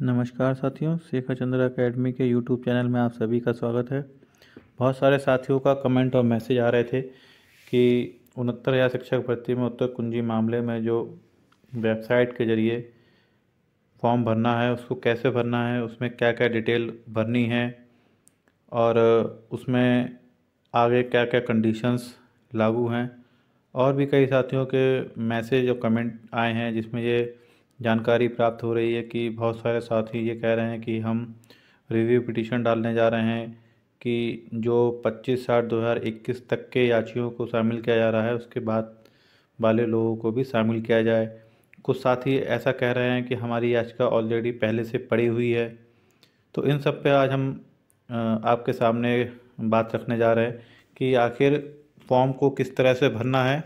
नमस्कार साथियों, शेखर चंद्र अकेडमी के यूट्यूब चैनल में आप सभी का स्वागत है। बहुत सारे साथियों का कमेंट और मैसेज आ रहे थे कि उनहत्तर हज़ार शिक्षक भर्ती में उत्तर कुंजी मामले में जो वेबसाइट के ज़रिए फॉर्म भरना है, उसको कैसे भरना है, उसमें क्या क्या डिटेल भरनी है और उसमें आगे क्या क्या कंडीशंस लागू हैं। और भी कई साथियों के मैसेज और कमेंट आए हैं जिसमें ये जानकारी प्राप्त हो रही है कि बहुत सारे साथी ये कह रहे हैं कि हम रिव्यू पिटीशन डालने जा रहे हैं कि जो 25 साठ दो हज़ार इक्कीस तक के याचियों को शामिल किया जा रहा है, उसके बाद वाले लोगों को भी शामिल किया जाए। कुछ साथी ऐसा कह रहे हैं कि हमारी याचिका ऑलरेडी पहले से पड़ी हुई है। तो इन सब पे आज हम आपके सामने बात रखने जा रहे हैं कि आखिर फॉर्म को किस तरह से भरना है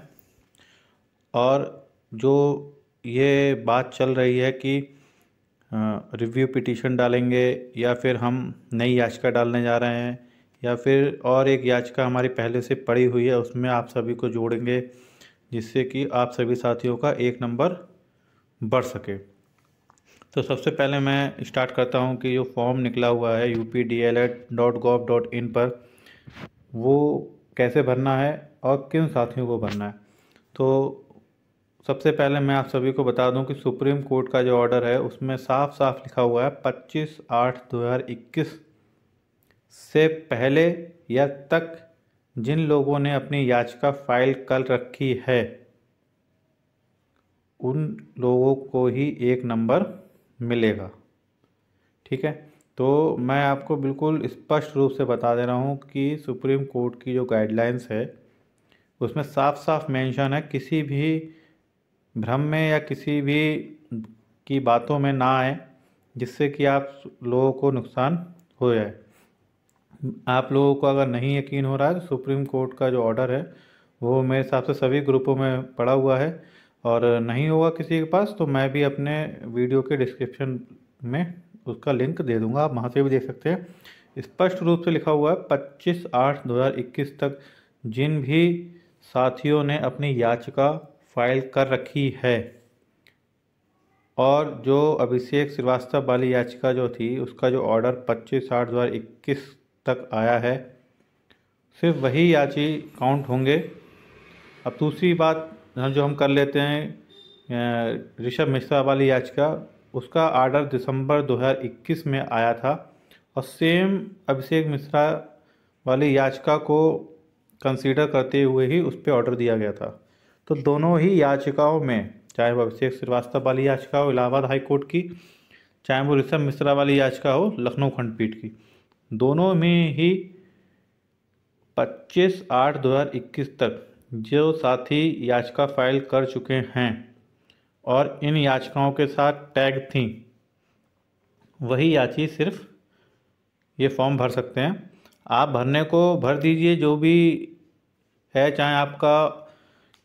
और जो ये बात चल रही है कि रिव्यू पिटीशन डालेंगे या फिर हम नई याचिका डालने जा रहे हैं या फिर और एक याचिका हमारी पहले से पड़ी हुई है, उसमें आप सभी को जोड़ेंगे जिससे कि आप सभी साथियों का एक नंबर बढ़ सके। तो सबसे पहले मैं स्टार्ट करता हूँ कि जो फॉर्म निकला हुआ है U P D L dot dot in पर, वो कैसे भरना है और किन साथियों को भरना है? तो सबसे पहले मैं आप सभी को बता दूँ कि सुप्रीम कोर्ट का जो ऑर्डर है, उसमें साफ़ साफ़ लिखा हुआ है, पच्चीस आठ दो हज़ार इक्कीस से पहले या तक जिन लोगों ने अपनी याचिका फ़ाइल कर रखी है, उन लोगों को ही एक नंबर मिलेगा। ठीक है? तो मैं आपको बिल्कुल स्पष्ट रूप से बता दे रहा हूँ कि सुप्रीम कोर्ट की जो गाइडलाइंस है, उसमें साफ़ साफ़ मेंशन है, किसी भी भ्रम में या किसी भी की बातों में ना आए, जिससे कि आप लोगों को नुकसान हो जाए। आप लोगों को अगर नहीं यकीन हो रहा है तो सुप्रीम कोर्ट का जो ऑर्डर है, वो मेरे हिसाब से सभी ग्रुपों में पड़ा हुआ है। और नहीं होगा किसी के पास तो मैं भी अपने वीडियो के डिस्क्रिप्शन में उसका लिंक दे दूँगा, आप वहाँ से भी देख सकते हैं। स्पष्ट रूप से लिखा हुआ है, पच्चीस आठ दो हज़ार इक्कीस तक जिन भी साथियों ने अपनी याचिका फ़ाइल कर रखी है। और जो अभिषेक श्रीवास्तव वाली याचिका जो थी, उसका जो ऑर्डर पच्चीस आठ दो हज़ार इक्कीस तक आया है, सिर्फ़ वही याची काउंट होंगे। अब दूसरी बात जो हम कर लेते हैं ऋषभ मिश्रा वाली याचिका, उसका ऑर्डर दिसंबर 2021 में आया था और सेम अभिषेक मिश्रा वाली याचिका को कंसीडर करते हुए ही उस पर ऑर्डर दिया गया था। तो दोनों ही याचिकाओं में, चाहे वो अभिषेक श्रीवास्तव वाली याचिका हो, इलाहाबाद हाई कोर्ट की, चाहे वो ऋषभ मिश्रा वाली याचिका हो, लखनऊ खंडपीठ की। दोनों में ही 25 आठ 2021 तक जो साथी याचिका फ़ाइल कर चुके हैं और इन याचिकाओं के साथ टैग थी, वही याची सिर्फ़ ये फॉर्म भर सकते हैं। आप भरने को भर दीजिए, जो भी है, चाहे आपका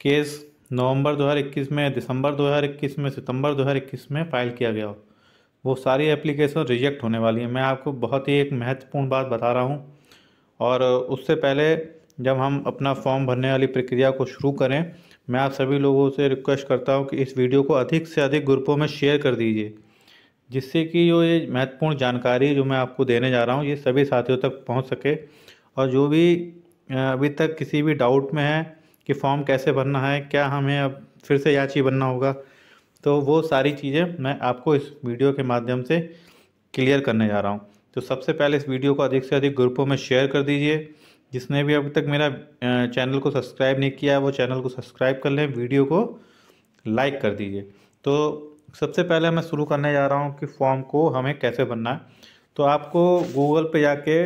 केस नवंबर 2021 में, दिसंबर 2021 में, सितंबर 2021 में फ़ाइल किया गया हो। वो सारी एप्लीकेशन रिजेक्ट होने वाली है। मैं आपको बहुत ही एक महत्वपूर्ण बात बता रहा हूँ। और उससे पहले जब हम अपना फॉर्म भरने वाली प्रक्रिया को शुरू करें, मैं आप सभी लोगों से रिक्वेस्ट करता हूँ कि इस वीडियो को अधिक से अधिक ग्रुपों में शेयर कर दीजिए, जिससे कि जो ये महत्वपूर्ण जानकारी जो मैं आपको देने जा रहा हूँ, ये सभी साथियों तक पहुँच सके। और जो भी अभी तक किसी भी डाउट में है कि फॉर्म कैसे भरना है, क्या हमें अब फिर से याची बनना होगा। तो वो सारी चीज़ें मैं आपको इस वीडियो के माध्यम से क्लियर करने जा रहा हूँ। तो सबसे पहले इस वीडियो को अधिक से अधिक ग्रुपों में शेयर कर दीजिए। जिसने भी अभी तक मेरा चैनल को सब्सक्राइब नहीं किया है, वो चैनल को सब्सक्राइब कर लें, वीडियो को लाइक कर दीजिए। तो सबसे पहले मैं शुरू करने जा रहा हूँ कि फॉर्म को हमें कैसे भरना है। तो आपको गूगल पे जाके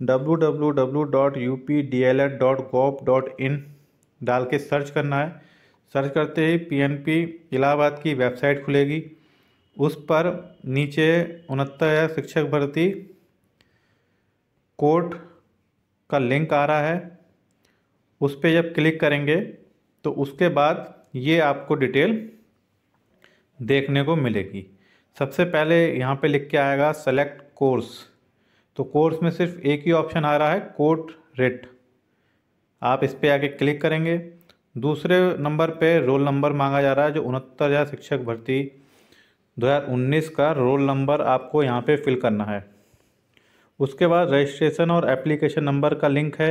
W W W dot U P D L ed dot gov dot in डाल के सर्च करना है। सर्च करते ही पीएनपी इलाहाबाद की वेबसाइट खुलेगी। उस पर नीचे उनहत्तर शिक्षक भर्ती कोर्ट का लिंक आ रहा है। उस पर जब क्लिक करेंगे तो उसके बाद ये आपको डिटेल देखने को मिलेगी। सबसे पहले यहाँ पे लिख के आएगा सेलेक्ट कोर्स तो कोर्स में सिर्फ़ एक ही ऑप्शन आ रहा है कोर्ट रेट आप इस पर आके क्लिक करेंगे। दूसरे नंबर पे रोल नंबर मांगा जा रहा है, जो उनहत्तर हज़ार शिक्षक भर्ती 2019 का रोल नंबर आपको यहाँ पे फिल करना है। उसके बाद रजिस्ट्रेशन और एप्लीकेशन नंबर का लिंक है।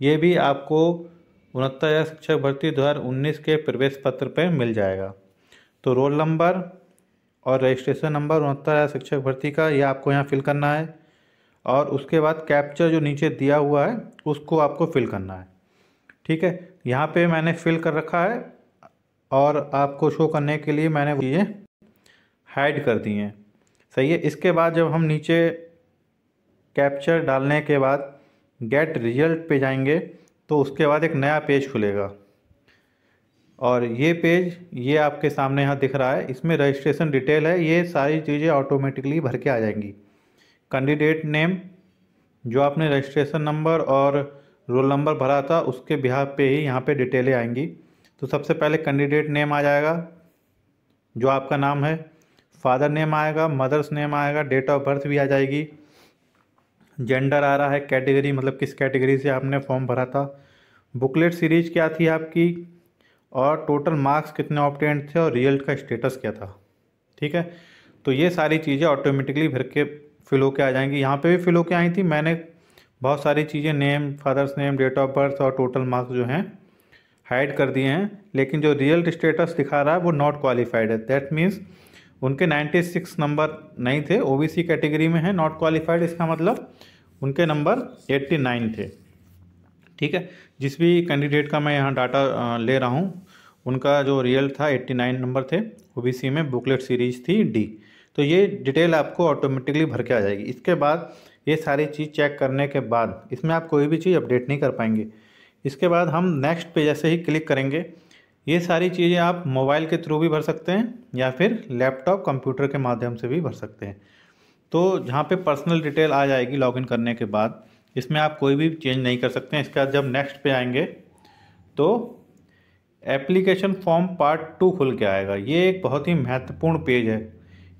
ये भी आपको उनहत्तर हज़ार शिक्षक भर्ती 2019 के प्रवेश पत्र पे मिल जाएगा। तो रोल नंबर और रजिस्ट्रेशन नंबर उनहत्तर हज़ार शिक्षक भर्ती का, ये आपको यहाँ फिल करना है। और उसके बाद कैप्चर जो नीचे दिया हुआ है, उसको आपको फिल करना है। ठीक है? यहाँ पे मैंने फिल कर रखा है और आपको शो करने के लिए मैंने ये हाइड कर दी हैं। सही है? इसके बाद जब हम नीचे कैप्चर डालने के बाद गेट रिज़ल्ट पे जाएँगे तो उसके बाद एक नया पेज खुलेगा। और ये पेज ये आपके सामने यहाँ दिख रहा है। इसमें रजिस्ट्रेशन डिटेल है। ये सारी चीज़ें ऑटोमेटिकली भर के आ जाएँगी। कैंडिडेट नेम जो आपने रजिस्ट्रेशन नंबर और रोल नंबर भरा था, उसके बिहार पे ही यहाँ पे डिटेलें आएँगी। तो सबसे पहले कैंडिडेट नेम आ जाएगा, जो आपका नाम है। फादर नेम आएगा मदर्स नेम आएगा डेट ऑफ़ बर्थ भी आ जाएगी। जेंडर आ रहा है कैटेगरी मतलब किस कैटेगरी से आपने फॉर्म भरा था। बुकलेट सीरीज़ क्या थी आपकी? और टोटल मार्क्स कितने ऑप्टेंट थे? और रिज़ल्ट का स्टेटस क्या था? ठीक है? तो ये सारी चीज़ें ऑटोमेटिकली भर के फिल होके आ जाएँगी। यहाँ पे भी फिल होके आई थी। मैंने बहुत सारी चीज़ें name father's name date of birth और टोटल मार्क्स जो हैं हाइड कर दिए हैं। लेकिन जो रिज़ल्ट स्टेटस दिखा रहा है, वो नॉट क्वालिफाइड है। दैट मीन्स उनके 96 नंबर नहीं थे। ओबीसी कैटेगरी में है नॉट क्वालिफाइड इसका मतलब उनके नंबर 89 थे। ठीक है? जिस भी कैंडिडेट का मैं यहाँ डाटा ले रहा हूँ, उनका जो रिज़ल्ट था 89 नंबर थे। ओबीसी में बुकलेट सीरीज़ थी डी तो ये डिटेल आपको ऑटोमेटिकली भर के आ जाएगी। इसके बाद ये सारी चीज़ चेक करने के बाद, इसमें आप कोई भी चीज़ अपडेट नहीं कर पाएँगे। इसके बाद हम नेक्स्ट पे जैसे ही क्लिक करेंगे, ये सारी चीज़ें आप मोबाइल के थ्रू भी भर सकते हैं या फिर लैपटॉप कंप्यूटर के माध्यम से भी भर सकते हैं। तो जहाँ पे पर्सनल डिटेल आ जाएगी लॉगिन करने के बाद, इसमें आप कोई भी चेंज नहीं कर सकते हैं। इसके बाद जब नेक्स्ट पे आएँगे तो एप्लीकेशन फॉर्म पार्ट टू खुल के आएगा। ये एक बहुत ही महत्वपूर्ण पेज है।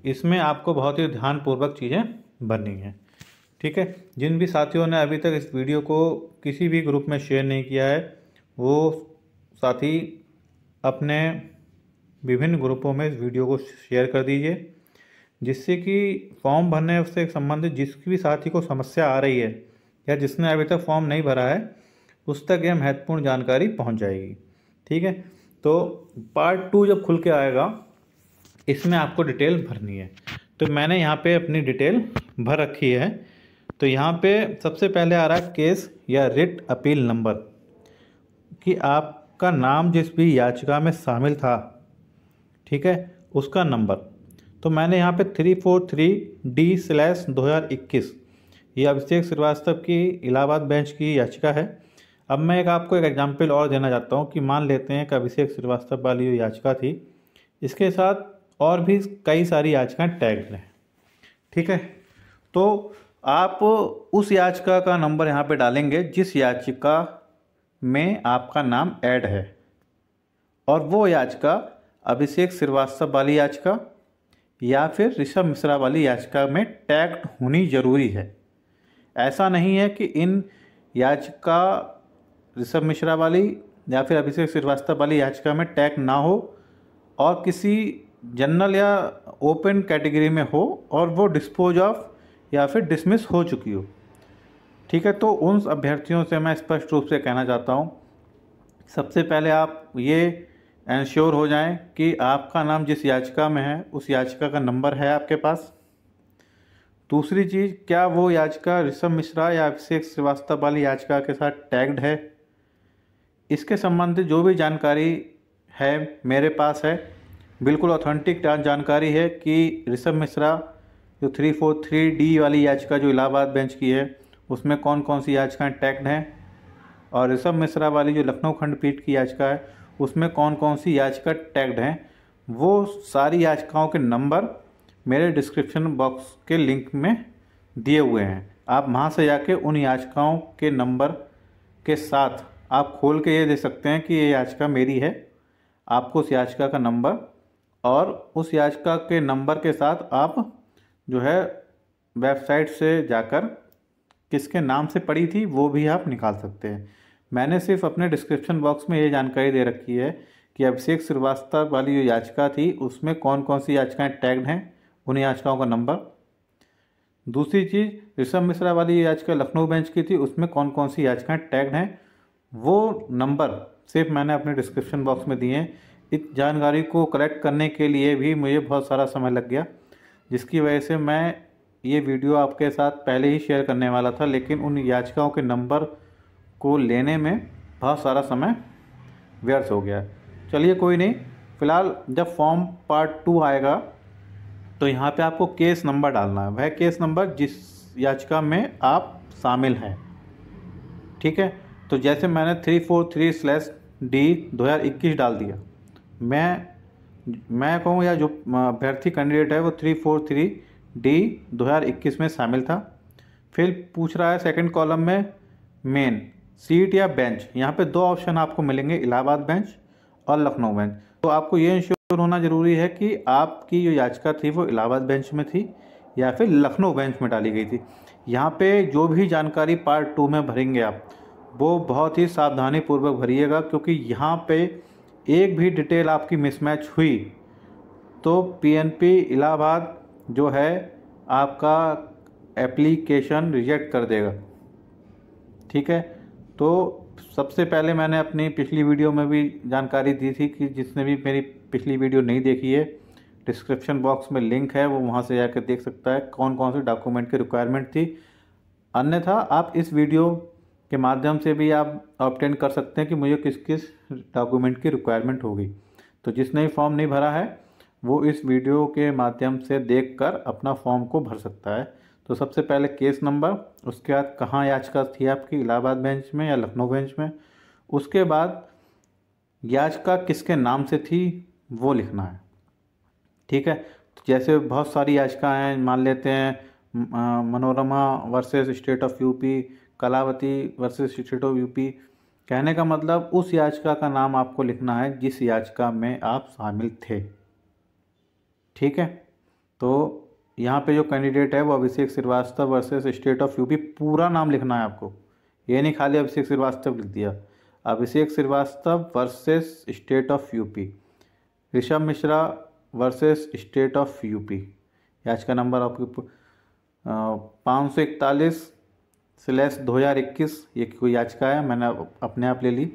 इसमें आपको बहुत ही ध्यानपूर्वक चीज़ें भरनी हैं। ठीक है? जिन भी साथियों ने अभी तक इस वीडियो को किसी भी ग्रुप में शेयर नहीं किया है, वो साथी अपने विभिन्न ग्रुपों में इस वीडियो को शेयर कर दीजिए, जिससे कि फॉर्म भरने से संबंधित जिसकी भी साथी को समस्या आ रही है या जिसने अभी तक फॉर्म नहीं भरा है, उस तक यह महत्वपूर्ण जानकारी पहुँच जाएगी। ठीक है? तो पार्ट टू जब खुल के आएगा इसमें आपको डिटेल भरनी है। तो मैंने यहाँ पे अपनी डिटेल भर रखी है। तो यहाँ पे सबसे पहले आ रहा है केस या रिट अपील नंबर, कि आपका नाम जिस भी याचिका में शामिल था, ठीक है, उसका नंबर। तो मैंने यहाँ पे three four three D slash दो हज़ार इक्कीस ये अभिषेक श्रीवास्तव की इलाहाबाद बेंच की याचिका है। अब मैं एक आपको एक एग्ज़ाम्पल और देना चाहता हूँ कि मान लेते हैं कि अभिषेक श्रीवास्तव वाली याचिका थी, इसके साथ और भी कई सारी याचिकाएँ टैग हैं। ठीक है? तो आप उस याचिका का नंबर यहाँ पे डालेंगे, जिस याचिका में आपका नाम ऐड है। और वो याचिका अभिषेक श्रीवास्तव वाली याचिका या फिर ऋषभ मिश्रा वाली याचिका में टैग होनी ज़रूरी है। ऐसा नहीं है कि इन याचिका ऋषभ मिश्रा वाली या फिर अभिषेक श्रीवास्तव वाली याचिका में टैग ना हो और किसी जनरल या ओपन कैटेगरी में हो और वो डिस्पोज ऑफ़ या फिर डिसमिस हो चुकी हो। ठीक है तो उन अभ्यर्थियों से मैं स्पष्ट रूप से कहना चाहता हूँ, सबसे पहले आप ये इंश्योर हो जाएँ कि आपका नाम जिस याचिका में है, उस याचिका का नंबर है आपके पास। दूसरी चीज़, क्या वो याचिका ऋषभ मिश्रा या अभिषेक श्रीवास्तव वाली याचिका के साथ टैग्ड है? इसके संबंधित जो भी जानकारी है मेरे पास है बिल्कुल ऑथेंटिक जानकारी है कि ऋषभ मिश्रा, जो थ्री फोर थ्री डी वाली याचिका जो इलाहाबाद बेंच की है, उसमें कौन कौन सी याचिकाएँ टैक्ड हैं? और ऋषभ मिश्रा वाली जो लखनऊ खंडपीठ की याचिका है, उसमें कौन कौन सी याचिका टैग्ड हैं? वो सारी याचिकाओं के नंबर मेरे डिस्क्रिप्शन बॉक्स के लिंक में दिए हुए हैं। आप वहाँ से जाके उन याचिकाओं के नंबर के साथ आप खोल के ये दे सकते हैं कि ये याचिका मेरी है। आपको उस याचिका का नंबर और उस याचिका के नंबर के साथ आप जो है वेबसाइट से जाकर किसके नाम से पड़ी थी वो भी आप निकाल सकते हैं। मैंने सिर्फ़ अपने डिस्क्रिप्शन बॉक्स में ये जानकारी दे रखी है कि अभिषेक श्रीवास्तव वाली जो याचिका थी, उसमें कौन कौन सी याचिकाएँ टैग्ड हैं, उन याचिकाओं का नंबर। दूसरी चीज़, ऋषभ मिश्रा वाली याचिका लखनऊ बेंच की थी, उसमें कौन कौन सी याचिकाएँ टैग्ड हैं, वो नंबर सिर्फ़ मैंने अपने डिस्क्रिप्शन बॉक्स में दिए हैं। इस जानकारी को कलेक्ट करने के लिए भी मुझे बहुत सारा समय लग गया, जिसकी वजह से मैं ये वीडियो आपके साथ पहले ही शेयर करने वाला था, लेकिन उन याचिकाओं के नंबर को लेने में बहुत सारा समय व्यर्थ हो गया। चलिए कोई नहीं, फ़िलहाल जब फॉर्म पार्ट टू आएगा तो यहाँ पे आपको केस नंबर डालना है। वह केस नंबर जिस याचिका में आप शामिल हैं, ठीक है? तो जैसे मैंने three four three slash D दो हज़ार इक्कीस डाल दिया। मैं मैं कहूँ या जो अभ्यर्थी कैंडिडेट है वो थ्री फोर थ्री डी 2021 में शामिल था। फिर पूछ रहा है सेकंड कॉलम में मेन सीट या बेंच यहाँ पे दो ऑप्शन आपको मिलेंगे, इलाहाबाद बेंच और लखनऊ बेंच तो आपको ये इंश्योर होना ज़रूरी है कि आपकी जो याचिका थी वो इलाहाबाद बेंच में थी या फिर लखनऊ बेंच में डाली गई थी। यहाँ पे जो भी जानकारी पार्ट टू में भरेंगे आप, वो बहुत ही सावधानी पूर्वक भरिएगा क्योंकि यहाँ पे एक भी डिटेल आपकी मिसमैच हुई तो पीएनपी इलाहाबाद जो है आपका एप्लीकेशन रिजेक्ट कर देगा। ठीक है? तो सबसे पहले मैंने अपनी पिछली वीडियो में भी जानकारी दी थी कि जिसने भी मेरी पिछली वीडियो नहीं देखी है डिस्क्रिप्शन बॉक्स में लिंक है, वो वहाँ से जाकर देख सकता है कौन कौन से डॉक्यूमेंट की रिक्वायरमेंट थी। अन्यथा आप इस वीडियो के माध्यम से भी आप ऑप्टेन कर सकते हैं कि मुझे किस किस डॉक्यूमेंट की रिक्वायरमेंट होगी। तो जिसने भी फॉर्म नहीं भरा है, वो इस वीडियो के माध्यम से देखकर अपना फॉर्म को भर सकता है। तो सबसे पहले केस नंबर उसके बाद कहाँ याचिका थी आपकी, इलाहाबाद बेंच में या लखनऊ बेंच में? उसके बाद याचिका किसके नाम से थी, वो लिखना है। ठीक है? तो जैसे बहुत सारी याचिकाएँ मान लेते हैं Manorama versus state of UP Kalavati versus state of UP कहने का मतलब उस याचिका का नाम आपको लिखना है, जिस याचिका में आप शामिल थे। ठीक है? तो यहाँ पे जो कैंडिडेट है, वो Abhishek Srivastava versus state of UP पूरा नाम लिखना है आपको। ये नहीं खाली अभिषेक श्रीवास्तव लिख दिया। Abhishek Srivastava versus state of UP Rishabh Mishra versus state of UP याचिका नंबर आपकी पाँच सौ इकतालीस स्लैश दो हज़ार इक्कीस, ये कोई याचिका है, मैंने अपने आप ले ली।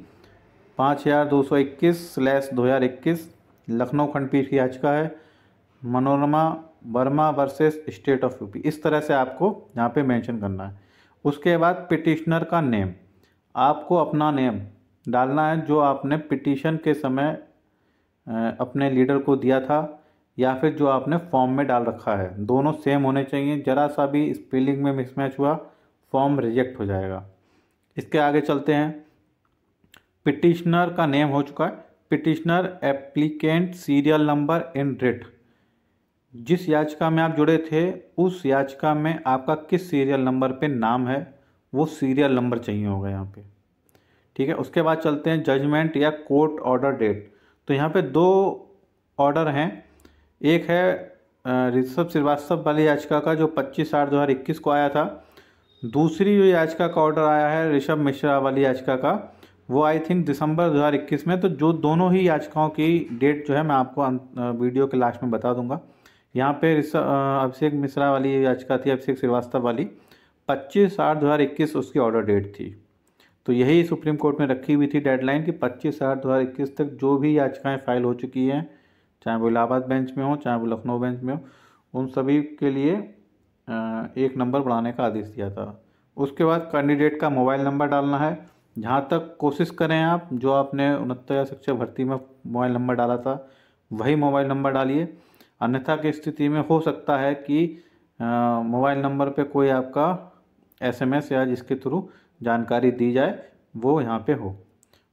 पाँच हज़ार दो सौ इक्कीस स्लैश दो हज़ार इक्कीस, लखनऊ खंडपीठ की याचिका है। Manorama Verma versus state of UP, इस तरह से आपको यहाँ पे मेंशन करना है। उसके बाद पिटिशनर का नेम, आपको अपना नेम डालना है, जो आपने पिटिशन के समय अपने लीडर को दिया था, या फिर जो आपने फॉर्म में डाल रखा है। दोनों सेम होने चाहिए, ज़रा सा भी स्पेलिंग में मिसमैच हुआ फॉर्म रिजेक्ट हो जाएगा। इसके आगे चलते हैं। पिटिशनर का नेम हो चुका है। Petitioner applicant serial number in writ जिस याचिका में आप जुड़े थे, उस याचिका में आपका किस सीरियल नंबर पे नाम है, वो सीरियल नंबर चाहिए होगा यहाँ पे। ठीक है, उसके बाद चलते हैं जजमेंट या कोर्ट ऑर्डर डेट। तो यहाँ पे दो ऑर्डर हैं। एक है ऋषभ श्रीवास्तव वाली याचिका का जो 25 आठ दो को आया था। दूसरी जो याचिका का ऑर्डर आया है, ऋषभ मिश्रा वाली याचिका का, वो आई थिंक दिसंबर 2021 में। तो जो दोनों ही याचिकाओं की डेट जो है, मैं आपको वीडियो के लास्ट में बता दूँगा। यहाँ पे अभिषेक मिश्रा वाली याचिका थी, अभिषेक श्रीवास्तव वाली। पच्चीस आठ दो हज़ार इक्कीस उसकी ऑर्डर डेट थी। तो यही सुप्रीम कोर्ट में रखी हुई थी डेडलाइन कि पच्चीस आठ दो हज़ार इक्कीस तक जो भी याचिकाएँ फ़ाइल हो चुकी हैं, चाहे वो इलाहाबाद बेंच में हो, चाहे वो लखनऊ बेंच में हो, उन सभी के लिए एक नंबर बढ़ाने का आदेश दिया था। उसके बाद कैंडिडेट का मोबाइल नंबर डालना है। जहाँ तक कोशिश करें आप, जो आपने उनहत्तर शिक्षक भर्ती में मोबाइल नंबर डाला था, वही मोबाइल नंबर डालिए। अन्यथा की स्थिति में हो सकता है कि मोबाइल नंबर पे कोई आपका एसएमएस या जिसके थ्रू जानकारी दी जाए, वो यहाँ पे हो।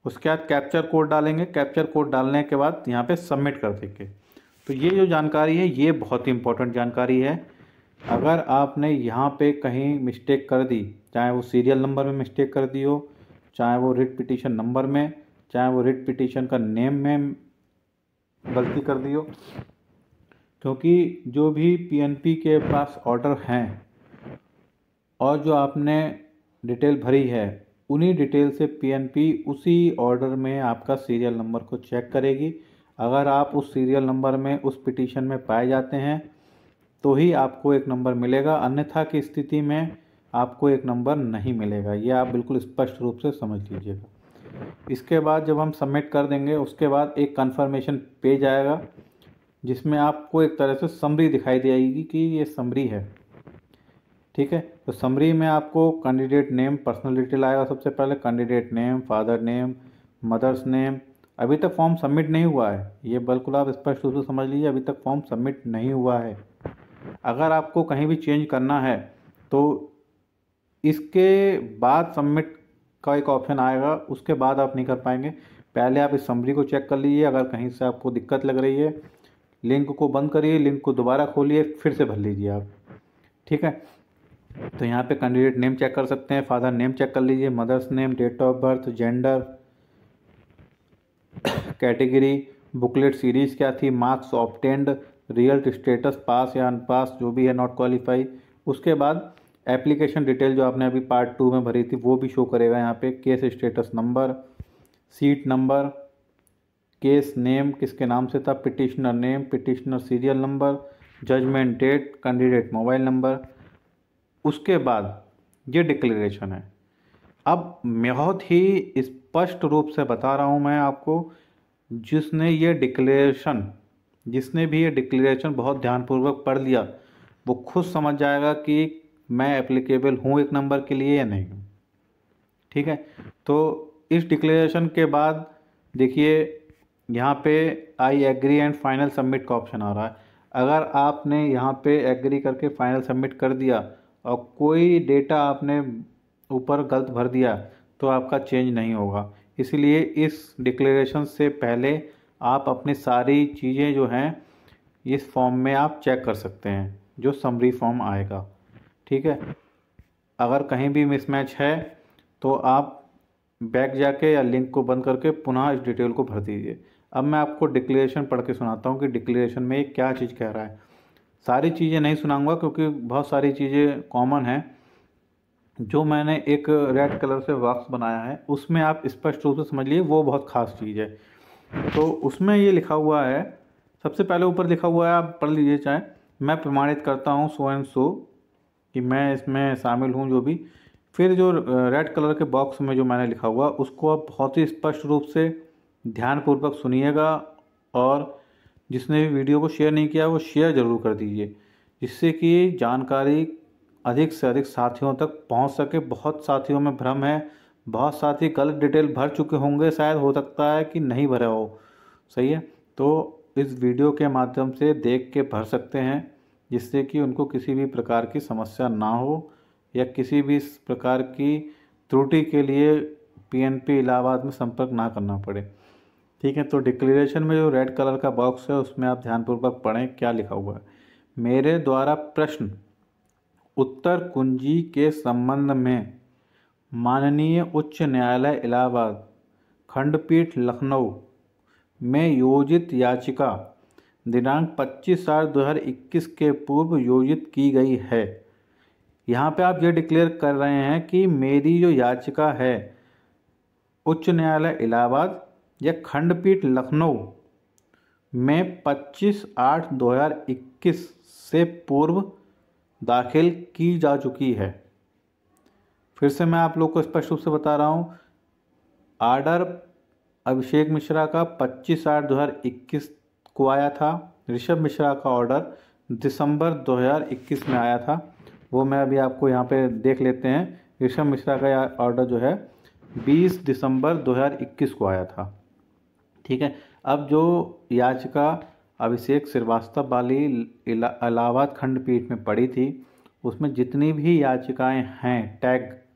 उसके बाद कैप्चर कोड डालेंगे। कैप्चर कोड डालने के बाद यहाँ पे सबमिट कर देंगे। तो ये जो जानकारी है, ये बहुत ही इंपॉर्टेंट जानकारी है। अगर आपने यहाँ पे कहीं मिस्टेक कर दी, चाहे वो सीरियल नंबर में मिस्टेक कर दी हो, चाहे वो रिट पिटीशन नंबर में, चाहे वो रिट पिटीशन का नेम में गलती कर दी हो, क्योंकि जो भी पीएनपी के पास ऑर्डर हैं और जो आपने डिटेल भरी है, उन्हीं डिटेल से पीएनपी उसी ऑर्डर में आपका सीरियल नंबर को चेक करेगी। अगर आप उस सीरियल नंबर में, उस पिटीशन में पाए जाते हैं तो ही आपको एक नंबर मिलेगा। अन्यथा की स्थिति में आपको एक नंबर नहीं मिलेगा। ये आप बिल्कुल स्पष्ट रूप से समझ लीजिएगा। इसके बाद जब हम सबमिट कर देंगे, उसके बाद एक कन्फर्मेशन पेज आएगा, जिसमें आपको एक तरह से समरी दिखाई देगी कि ये समरी है। ठीक है? तो समरी में आपको कैंडिडेट नेम पर्सनल डिटेल आएगा सबसे पहले। Candidate name father name mother's name अभी तक फॉर्म सबमिट नहीं हुआ है। ये बिल्कुल आप स्पष्ट रूप से समझ लीजिए, अभी तक फॉर्म सबमिट नहीं हुआ है। अगर आपको कहीं भी चेंज करना है तो इसके बाद सबमिट का एक ऑप्शन आएगा, उसके बाद आप नहीं कर पाएँगे। पहले आप इस समरी को चेक कर लीजिए, अगर कहीं से आपको दिक्कत लग रही है लिंक को बंद करिए लिंक को दोबारा खोलिए, फिर से भर लीजिए आप। ठीक है? तो यहाँ पे कैंडिडेट नेम चेक कर सकते हैं फादर नेम चेक कर लीजिए mother's name date of birth gender category booklet series क्या थी marks obtained real status pass या अनपास जो भी है नॉट क्वालिफाई उसके बाद एप्लीकेशन डिटेल जो आपने अभी पार्ट टू में भरी थी, वो भी शो करेगा यहाँ पे case status number seat number case name किसके नाम से था petitioner name petitioner serial number judgement date candidate mobile number उसके बाद ये डिक्लेरेशन है। अब बहुत ही स्पष्ट रूप से बता रहा हूँ मैं आपको, जिसने ये डिक्लेरेशन जिसने भी ये डिक्लेरेशन बहुत ध्यानपूर्वक पढ़ लिया, वो खुद समझ जाएगा कि मैं एप्लीकेबल हूँ एक नंबर के लिए या नहीं। ठीक है? तो इस डिक्लेरेशन के बाद देखिए, यहाँ पे I agree and final submit का ऑप्शन आ रहा है। अगर आपने यहाँ पे एग्री करके फाइनल सबमिट कर दिया और कोई डेटा आपने ऊपर गलत भर दिया तो आपका चेंज नहीं होगा। इसलिए इस डिक्लेरेशन से पहले आप अपनी सारी चीज़ें जो हैं, इस फॉर्म में आप चेक कर सकते हैं, जो समरी फॉर्म आएगा। ठीक है? अगर कहीं भी मिसमैच है तो आप बैक जाके या लिंक को बंद करके पुनः इस डिटेल को भर दीजिए। अब मैं आपको डिक्लेरेशन पढ़ के सुनाता हूँ कि डिक्लेरेशन में क्या चीज़ कह रहा है। सारी चीज़ें नहीं सुनाऊँगा क्योंकि बहुत सारी चीज़ें कॉमन हैं। जो मैंने एक रेड कलर से बॉक्स बनाया है, उसमें आप स्पष्ट रूप से समझ लीजिए, वो बहुत ख़ास चीज़ है। तो उसमें ये लिखा हुआ है, सबसे पहले ऊपर लिखा हुआ है, आप पढ़ लीजिए चाहे। मैं प्रमाणित करता हूँ सो एंड सो कि मैं इसमें शामिल हूँ जो भी। फिर जो रेड कलर के बॉक्स में जो मैंने लिखा हुआ, उसको आप बहुत ही स्पष्ट रूप से ध्यानपूर्वक सुनिएगा और जिसने भी वीडियो को शेयर नहीं किया, वो शेयर ज़रूर कर दीजिए, जिससे कि जानकारी अधिक से अधिक साथियों तक पहुँच सके। बहुत साथियों में भ्रम है बहुत साथी गलत डिटेल भर चुके होंगे, शायद हो सकता है कि नहीं भरा हो। सही है? तो इस वीडियो के माध्यम से देख के भर सकते हैं, जिससे कि उनको किसी भी प्रकार की समस्या ना हो, या किसी भी प्रकार की त्रुटि के लिए पीएनपी इलाहाबाद में संपर्क ना करना पड़े। ठीक है तो डिक्लेरेशन में जो रेड कलर का बॉक्स है, उसमें आप ध्यानपूर्वक पढ़ें, क्या लिखा हुआ है। मेरे द्वारा प्रश्न, उत्तर कुंजी के संबंध में माननीय उच्च न्यायालय इलाहाबाद, खंडपीठ, लखनऊ में योजित याचिका दिनांक 25 चार 2021 के पूर्व योजित की गई है। यहाँ पे आप ये डिक्लेयर कर रहे हैं कि मेरी जो याचिका है, उच्च न्यायालय इलाहाबाद या खंडपीठ, लखनऊ में 25 आठ 2021 से पूर्व दाखिल की जा चुकी है। फिर से मैं आप लोग को स्पष्ट रूप से बता रहा हूँ, आर्डर अभिषेक मिश्रा का 25 आठ 2021 को आया था। ऋषभ मिश्रा का ऑर्डर दिसंबर 2021 में आया था। वो मैं अभी आपको यहाँ पे देख लेते हैं। ऋषभ मिश्रा का ऑर्डर जो है 20 दिसंबर 2021 को आया था। ठीक है? अब जो याचिका अभिषेक श्रीवास्तव वाली इलाहाबाद खंडपीठ में पड़ी थी, उसमें जितनी भी याचिकाएँ हैं, टैग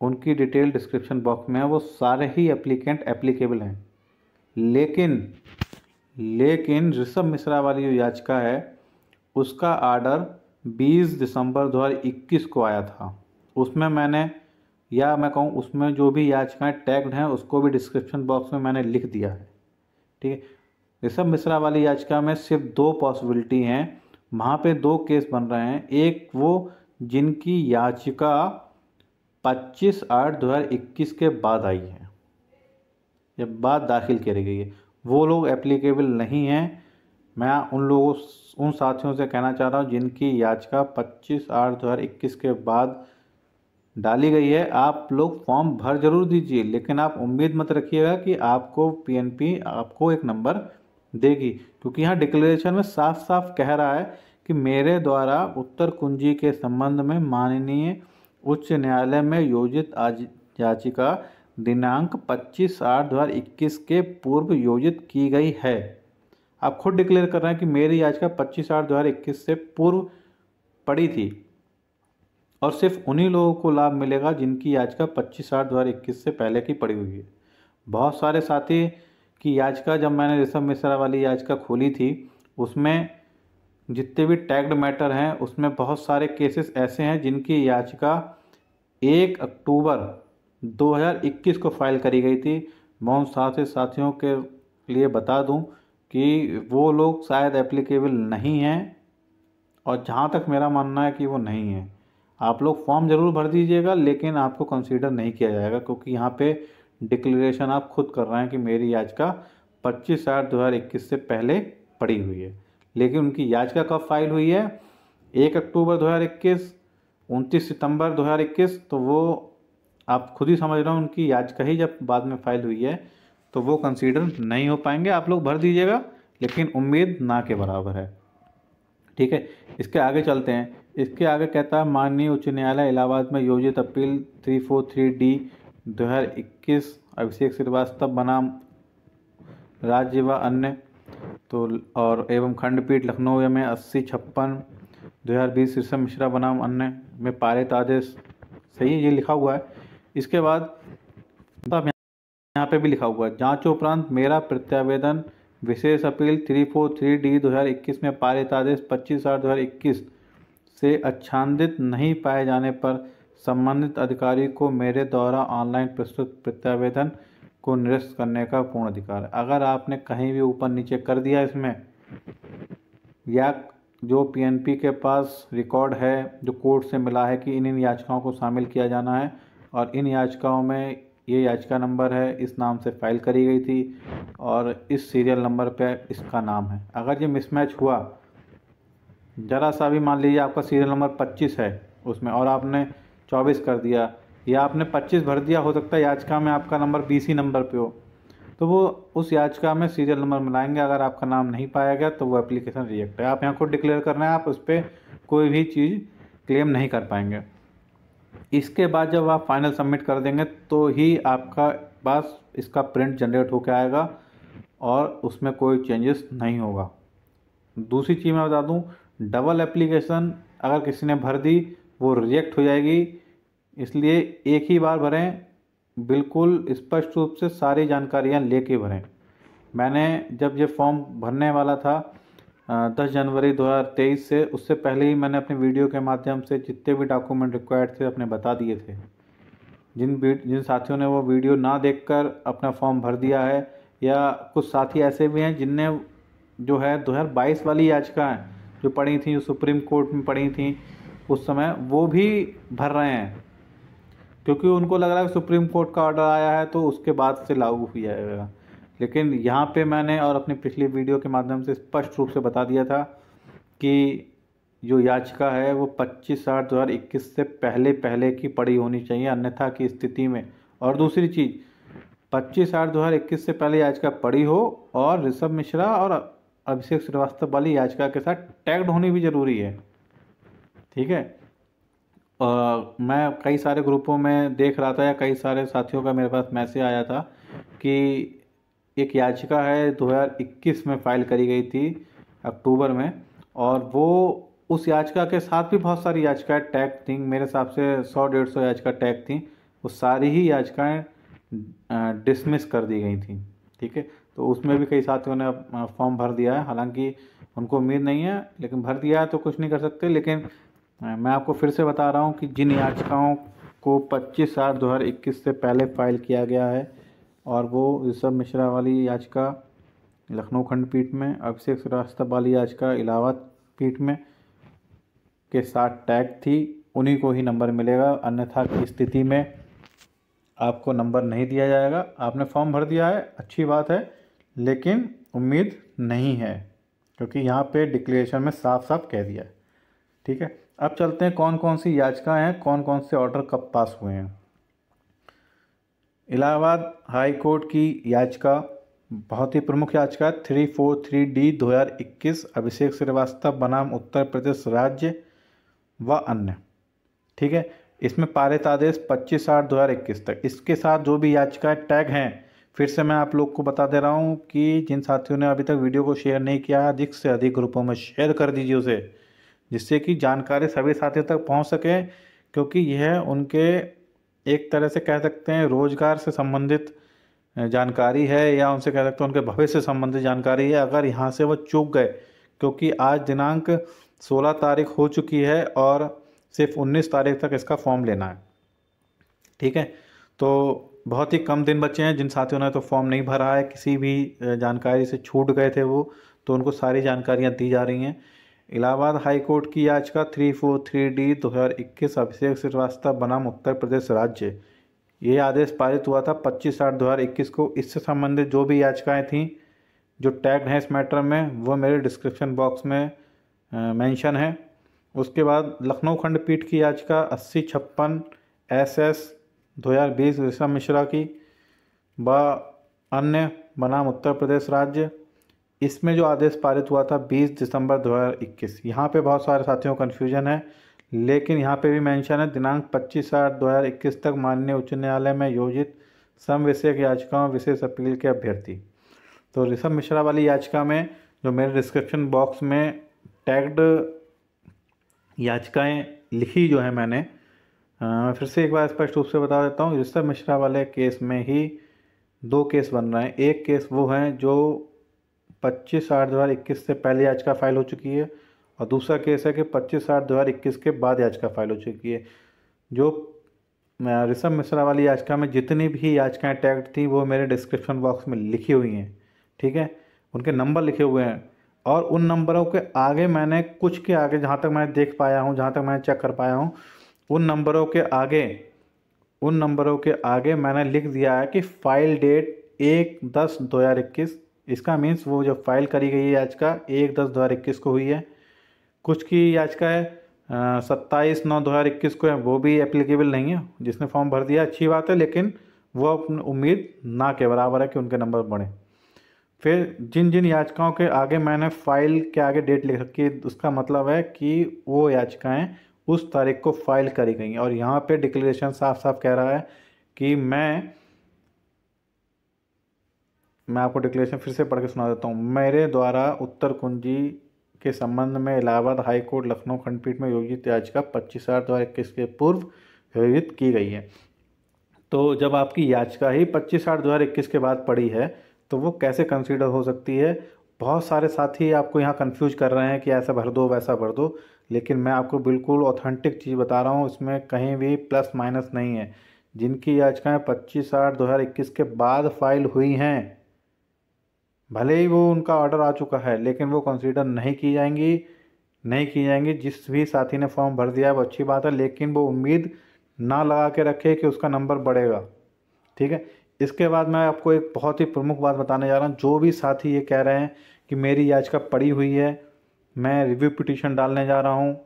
उनकी डिटेल डिस्क्रिप्शन बॉक्स में है, वो सारे ही एप्लीकेंट एप्लीकेबल हैं। लेकिन लेकिन ऋषभ मिश्रा वाली जो याचिका है, उसका आर्डर 20 दिसंबर 2021 को आया था। उसमें मैंने, या मैं कहूँ, उसमें जो भी याचिकाएँ टैग्ड हैं, उसको भी डिस्क्रिप्शन बॉक्स में मैंने लिख दिया है। ठीक है? ऋषभ मिश्रा वाली याचिका में सिर्फ़ दो पॉसिबिलिटी हैं। वहाँ पे दो केस बन रहे हैं। एक वो जिनकी याचिका 25 आठ 2021 के बाद आई है। ये बात दाखिल करी गई है। वो लोग एप्लीकेबल नहीं हैं। मैं उन लोगों, उन साथियों से कहना चाह रहा हूँ जिनकी याचिका 25 आठ 2021 के बाद डाली गई है। आप लोग फॉर्म भर ज़रूर दीजिए, लेकिन आप उम्मीद मत रखिएगा कि आपको पीएनपी आपको एक नंबर देगी, क्योंकि यहाँ डिक्लेरेशन में साफ़ साफ़ कह रहा है कि मेरे द्वारा उत्तर कुंजी के संबंध में माननीय उच्च न्यायालय में योजित आज याचिका दिनांक 25 आठ 2021 के पूर्व योजित की गई है। आप खुद डिक्लेयर कर रहे हैं कि मेरी याचिका 25 आठ 2021 से पूर्व पड़ी थी और सिर्फ़ उन्हीं लोगों को लाभ मिलेगा जिनकी याचिका 25 आठ 2021 से पहले की पड़ी हुई है। बहुत सारे साथी की याचिका, जब मैंने ऋषभ मिश्रा वाली याचिका खोली थी, उसमें जितने भी टैग्ड मैटर हैं, उसमें बहुत सारे केसेस ऐसे हैं जिनकी याचिका एक अक्टूबर 2021 को फ़ाइल करी गई थी। मैं उन साथ साथियों के लिए बता दूँ कि वो लोग शायद एप्लीकेबल नहीं हैं और जहाँ तक मेरा मानना है कि वो नहीं है। आप लोग फॉर्म ज़रूर भर दीजिएगा, लेकिन आपको कंसीडर नहीं किया जाएगा, क्योंकि यहाँ पे डिक्लेरेशन आप खुद कर रहे हैं कि मेरी याचिका पच्चीस आठ दो से पहले पड़ी हुई है। लेकिन उनकी याचिका कब फ़ाइल हुई है? एक अक्टूबर दो हज़ार इक्कीस उनतीस सितंबर दो हज़ार इक्कीस तो वो, आप खुद ही समझ रहे हो, उनकी याचिका ही जब बाद में फ़ाइल हुई है तो वो कंसीडर नहीं हो पाएँगे। आप लोग भर दीजिएगा, लेकिन उम्मीद ना के बराबर है। ठीक है, इसके आगे चलते हैं। इसके आगे कहता है, माननीय उच्च न्यायालय इलाहाबाद में योजित appeal three four three D दो हज़ार इक्कीस, अभिषेक श्रीवास्तव, बनाम राज्य व अन्य तो और एवं खंडपीठ लखनऊ में अस्सी छप्पन दो हज़ार बीस शीर्षम मिश्रा बनाम अन्य में पारित आदेश, सही है, ये लिखा हुआ है। इसके बाद यहाँ पे भी लिखा हुआ है, जाँच उपरांत मेरा प्रत्यावेदन, विशेष appeal three four three D दो हज़ार इक्कीस में पारित आदेश पच्चीस आठ दो हज़ार इक्कीस से अच्छादित नहीं पाए जाने पर संबंधित अधिकारी को मेरे द्वारा ऑनलाइन प्रस्तुत प्रत्यावेदन को निरस्त करने का पूर्ण अधिकार है। अगर आपने कहीं भी ऊपर नीचे कर दिया इसमें, या जो पीएनपी के पास रिकॉर्ड है, जो कोर्ट से मिला है कि इन इन याचिकाओं को शामिल किया जाना है और इन याचिकाओं में ये याचिका नंबर है, इस नाम से फ़ाइल करी गई थी और इस सीरियल नंबर पे इसका नाम है। अगर ये मिसमैच हुआ, ज़रा सा भी मान लीजिए आपका सीरियल नंबर 25 है, उसमें और आपने 24 कर दिया, या आपने 25 भर दिया, हो सकता है याचिका में आपका नंबर बीस ही नंबर पे हो। तो वो उस याचिका में सीरियल नंबर मिलाएँगे, अगर आपका नाम नहीं पाया गया तो वो एप्लीकेशन रिजेक्ट है। आप यहाँ को डिक्लेयर करना है, आप उस पर कोई भी चीज़ क्लेम नहीं कर पाएँगे। इसके बाद जब आप फाइनल सबमिट कर देंगे तो ही आपका पास इसका प्रिंट जनरेट होकर आएगा और उसमें कोई चेंजेस नहीं होगा। दूसरी चीज़ मैं बता दूँ डबल एप्लीकेशन अगर किसी ने भर दी, वो रिजेक्ट हो जाएगी। इसलिए एक ही बार भरें बिल्कुल स्पष्ट रूप से सारी जानकारियाँ लेके भरें। मैंने जब ये फॉर्म भरने वाला था दस जनवरी 2023 से, उससे पहले ही मैंने अपने वीडियो के माध्यम से जितने भी डॉक्यूमेंट रिक्वायर्ड थे अपने बता दिए थे। जिन जिन साथियों ने वो वीडियो ना देखकर अपना फॉर्म भर दिया है, या कुछ साथी ऐसे भी हैं जिनने जो है 2022 वाली याचिकाएँ जो पढ़ी थी जो सुप्रीम कोर्ट में पढ़ी थी, उस समय वो भी भर रहे हैं। क्योंकि उनको लग रहा है सुप्रीम कोर्ट का ऑर्डर आया है तो उसके बाद से लागू हो जाएगा। लेकिन यहाँ पे मैंने और अपनी पिछली वीडियो के माध्यम से स्पष्ट रूप से बता दिया था कि जो याचिका है, वो 25 आठ दो से पहले पहले की पड़ी होनी चाहिए, अन्यथा की स्थिति में। और दूसरी चीज़ 25 आठ दो से पहले याचिका पड़ी हो और ऋषभ मिश्रा और अभिषेक श्रीवास्तव वाली याचिका के साथ टैग्ड होनी भी ज़रूरी है। ठीक है? मैं कई सारे ग्रुपों में देख रहा था या कई सारे साथियों का मेरे पास मैसेज आया था कि एक याचिका है 2021 में फ़ाइल करी गई थी अक्टूबर में और वो उस याचिका के साथ भी बहुत सारी याचिकाएँ टैग थी। मेरे हिसाब से सौ डेढ़ सौ याचिका टैग थी। वो सारी ही याचिकाएँ डिसमिस कर दी गई थी, ठीक है? तो उसमें भी कई साथियों ने फॉर्म भर दिया है। हालाँकि उनको उम्मीद नहीं है, लेकिन भर दिया है तो कुछ नहीं कर सकते, लेकिन मैं आपको फिर से बता रहा हूँ कि जिन याचिकाओं को 25 आठ दो से पहले फ़ाइल किया गया है और वो ऋषभ मिश्रा वाली याचिका, लखनऊ खंडपीठ में, अभिषेक श्रीवास्तव वाली याचिका, इलाहाबाद पीठ में के साथ टैग थी, उन्हीं को ही नंबर मिलेगा, अन्यथा की स्थिति में आपको नंबर नहीं दिया जाएगा। आपने फॉर्म भर दिया है, अच्छी बात है, लेकिन उम्मीद नहीं है, क्योंकि यहाँ पे डिक्लेरेशन में साफ़ साफ़ कह दिया है। ठीक है? अब चलते हैं कौन कौन सी याचिकाएँ हैं कौन कौन से ऑर्डर कब पास हुए हैं। इलाहाबाद हाई कोर्ट की याचिका, बहुत ही प्रमुख याचिका थ्री फोर थ्री डी दो हज़ार इक्कीस, अभिषेक श्रीवास्तव, बनाम उत्तर प्रदेश राज्य व अन्य। ठीक है? इसमें पारित आदेश पच्चीस आठ दो हज़ार इक्कीस तक। इसके साथ जो भी याचिकाएँ टैग हैं, फिर से मैं आप लोग को बता दे रहा हूँ कि जिन साथियों ने अभी तक वीडियो को शेयर नहीं किया अधिक से अधिक ग्रुपों में शेयर कर दीजिए उसे। जिससे कि जानकारी सभी साथियों तक पहुँच सके, क्योंकि यह उनके एक तरह से कह सकते हैं रोज़गार से संबंधित जानकारी है या उनसे कह सकते हैं उनके भविष्य से संबंधित जानकारी है। अगर यहाँ से वो चूक गए, क्योंकि आज दिनांक 16 तारीख हो चुकी है और सिर्फ़ 19 तारीख तक इसका फॉर्म लेना है। ठीक है? तो बहुत ही कम दिन बचे हैं। जिन साथियों ने तो फॉर्म नहीं भरा है, किसी भी जानकारी से छूट गए थे वो तो उनको सारी जानकारियाँ दी जा रही हैं। इलाहाबाद हाई कोर्ट की याचिका थ्री फोर थ्री डी, दो हज़ार इक्कीस अभिषेक श्रीवास्तव, बनाम उत्तर प्रदेश राज्य। ये आदेश पारित हुआ था पच्चीस आठ दो हज़ार इक्कीस को। इससे संबंधित जो भी याचिकाएँ थीं, जो टैग हैं इस मैटर में, वो मेरे डिस्क्रिप्शन बॉक्स में मेंशन है। उसके बाद लखनऊ खंडपीठ की याचिका अस्सी छप्पन एस एस दो हज़ार बीस मिश्रा की व अन्य, बनाम उत्तर प्रदेश राज्य। इसमें जो आदेश पारित हुआ था 20 दिसंबर 2021 यहाँ पे बहुत सारे साथियों को कन्फ्यूज़न है लेकिन यहाँ पे भी मेंशन है दिनांक 25 आठ 2021 तक माननीय उच्च न्यायालय में योजित सम विषयक याचिकाओं विशेष अपील के अभ्यर्थी। तो ऋषभ मिश्रा वाली याचिका में जो मेरे डिस्क्रिप्शन बॉक्स में टैग्ड याचिकाएँ लिखी जो है मैंने आ, फिर से एक बार स्पष्ट रूप से बता देता हूँ ऋषभ मिश्रा वाले केस में ही दो केस बन रहे हैं। एक केस वो हैं जो पच्चीस आठ दो हज़ार इक्कीस से पहले याचिका फ़ाइल हो चुकी है और दूसरा केस है कि पच्चीस आठ दो हज़ार इक्कीस के बाद याचिका फ़ाइल हो चुकी है। जो ऋषभ मिश्रा वाली याचिका में जितनी भी याचिकाएँ टैग थी, वो मेरे डिस्क्रिप्शन बॉक्स में लिखी हुई हैं, ठीक है? उनके नंबर लिखे हुए हैं और उन नंबरों के आगे मैंने कुछ के आगे, जहाँ तक मैं देख पाया हूँ, जहाँ तक मैं चेक कर पाया हूँ, उन नंबरों के आगे, उन नंबरों के आगे मैंने लिख दिया है कि फ़ाइल डेट एक दस दो हज़ार इक्कीस इसका मीन्स वो जो फ़ाइल करी गई है याचिका, एक दस दो हज़ार इक्कीस को हुई है। कुछ की याचिका है सत्ताईस नौ दो हज़ार इक्कीस को है, वो भी एप्लीकेबल नहीं है, जिसने फॉर्म भर दिया, अच्छी बात है, लेकिन वो अपनी उम्मीद ना के बराबर है कि उनके नंबर बढ़े। फिर जिन जिन याचिकाओं के आगे मैंने फ़ाइल के आगे डेट लिख रखी है, उसका मतलब है कि वो याचिकाएँ उस तारीख को फ़ाइल करी गई और यहाँ पे डिक्लेरेशन साफ़ साफ़ कह रहा है कि मैं मैं आपको डिक्लेरेशन फिर से पढ़ के सुना देता हूँ। मेरे द्वारा उत्तर कुंजी के संबंध में इलाहाबाद हाई कोर्ट लखनऊ खंडपीठ में योजित याचिका पच्चीस आठ दो हज़ार इक्कीस के पूर्व योजित की गई है। तो जब आपकी याचिका ही पच्चीस आठ दो हज़ार इक्कीस के बाद पड़ी है तो वो कैसे कंसिडर हो सकती है? बहुत सारे साथी आपको यहाँ कंफ्यूज कर रहे हैं कि ऐसा भर दो, वैसा भर दो, लेकिन मैं आपको बिल्कुल ऑथेंटिक चीज़ बता रहा हूँ, इसमें कहीं भी प्लस माइनस नहीं है। जिनकी याचिकाएँ पच्चीस आठ दो हज़ार इक्कीस के बाद फ़ाइल हुई हैं भले ही वो उनका ऑर्डर आ चुका है, लेकिन वो कंसीडर नहीं की जाएँगी, नहीं की जाएँगी। जिस भी साथी ने फॉर्म भर दिया है, वो अच्छी बात है, लेकिन वो उम्मीद ना लगा के रखे कि उसका नंबर बढ़ेगा। ठीक है? इसके बाद मैं आपको एक बहुत ही प्रमुख बात बताने जा रहा हूँ। जो भी साथी ये कह रहे हैं कि मेरी याचिका पड़ी हुई है, मैं रिव्यू पिटीशन डालने जा रहा हूँ,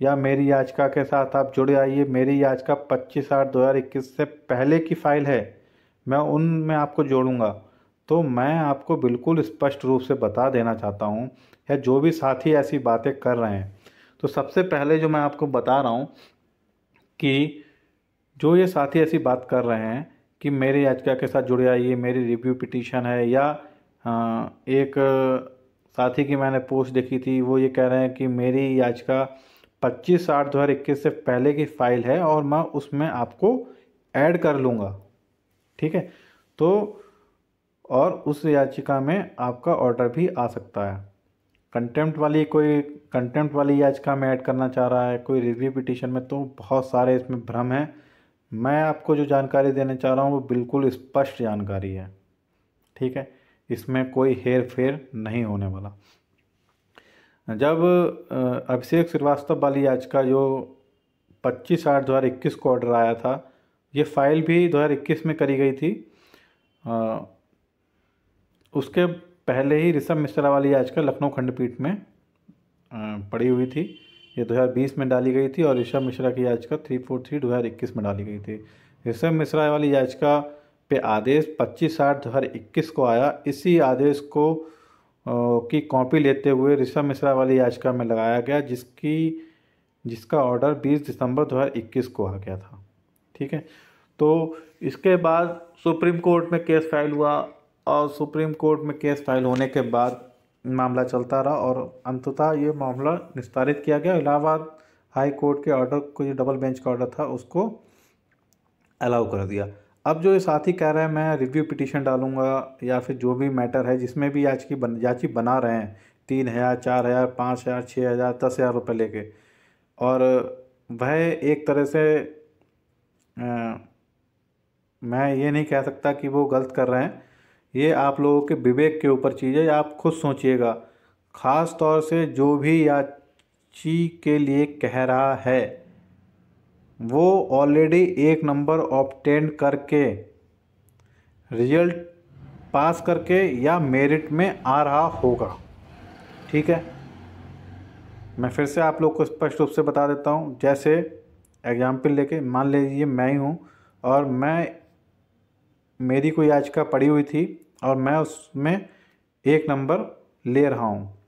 या मेरी याचिका के साथ आप जुड़े आइए मेरी याचिका पच्चीस आठ दो हज़ार इक्कीस से पहले की फ़ाइल है, मैं उनमें आपको जोड़ूँगा। तो मैं आपको बिल्कुल स्पष्ट रूप से बता देना चाहता हूँ या जो भी साथी ऐसी बातें कर रहे हैं। तो सबसे पहले जो मैं आपको बता रहा हूँ कि जो ये साथी ऐसी बात कर रहे हैं कि मेरी याचिका के साथ जुड़े आइए मेरी रिव्यू पिटीशन है, या एक साथी की मैंने पोस्ट देखी थी, वो ये कह रहे हैं कि मेरी याचिका पच्चीस आठ दो हज़ार इक्कीस से पहले की फ़ाइल है और मैं उसमें आपको ऐड कर लूँगा। ठीक है? तो और उस याचिका में आपका ऑर्डर भी आ सकता है। कंटेम्प्ट वाली कोई कंटेम्प्ट वाली याचिका में ऐड करना चाह रहा है, कोई रिव्यू पिटीशन में तो बहुत सारे इसमें भ्रम हैं। मैं आपको जो जानकारी देने चाह रहा हूँ, वो बिल्कुल स्पष्ट जानकारी है। ठीक है? इसमें कोई हेर फेर नहीं होने वाला। जब अभिषेक श्रीवास्तव वाली याचिका, जो पच्चीस आठ दो को ऑर्डर आया था, ये फ़ाइल भी दो हज़ार इक्कीस में करी गई थी। उसके पहले ही ऋषभ मिश्रा वाली याचिका लखनऊ खंडपीठ में पड़ी हुई थी। ये 2020 में डाली गई थी और ऋषभ मिश्रा की याचिका थ्री फोर थ्री दो हज़ार इक्कीस में डाली गई थी। ऋषभ मिश्रा वाली याचिका पे आदेश पच्चीस आठ दो को आया। इसी आदेश को की कॉपी लेते हुए ऋषभ मिश्रा वाली याचिका में लगाया गया, जिसकी, जिसका ऑर्डर 20 दिसंबर 2021 को आ गया था। ठीक है? तो इसके बाद सुप्रीम कोर्ट में केस फ़ाइल हुआ। और सुप्रीम कोर्ट में केस फ़ाइल होने के बाद मामला चलता रहा और अंततः ये मामला निस्तारित किया गया। इलाहाबाद हाई कोर्ट के ऑर्डर को जो डबल बेंच का ऑर्डर था उसको अलाउ कर दिया। अब जो ये साथी कह रहे हैं मैं रिव्यू पिटीशन डालूँगा या फिर जो भी मैटर है जिसमें भी याची बन याची बना रहे हैं तीन हज़ार चार हज़ार पाँच हज़ार छः हज़ार दस हज़ार रुपये लेके। और वह एक तरह से आ, मैं ये नहीं कह सकता कि वो गलत कर रहे हैं ये आप लोगों के विवेक के ऊपर चीज़ है आप खुद सोचिएगा। ख़ास तौर से जो भी याची के लिए कह रहा है, वो ऑलरेडी एक नंबर ऑप्टेन करके रिज़ल्ट पास करके या मेरिट में आ रहा होगा। ठीक है? मैं फिर से आप लोग को स्पष्ट रूप से बता देता हूँ। जैसे एग्ज़ाम्पल लेके, मान लीजिए मैं ही हूँ और मैं मेरी कोई याचिका पड़ी हुई थी और मैं उसमें एक नंबर ले रहा हूँ।